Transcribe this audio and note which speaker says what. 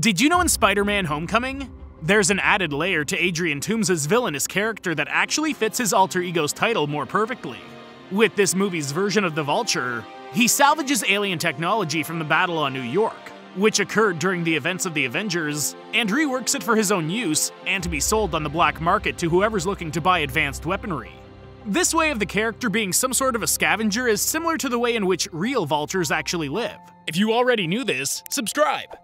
Speaker 1: Did you know in Spider-Man Homecoming, there's an added layer to Adrian Toomes' villainous character that actually fits his alter ego's title more perfectly. With this movie's version of the Vulture, he salvages alien technology from the battle on New York, which occurred during the events of the Avengers, and reworks it for his own use and to be sold on the black market to whoever's looking to buy advanced weaponry. This way of the character being some sort of a scavenger is similar to the way in which real vultures actually live. If you already knew this, subscribe!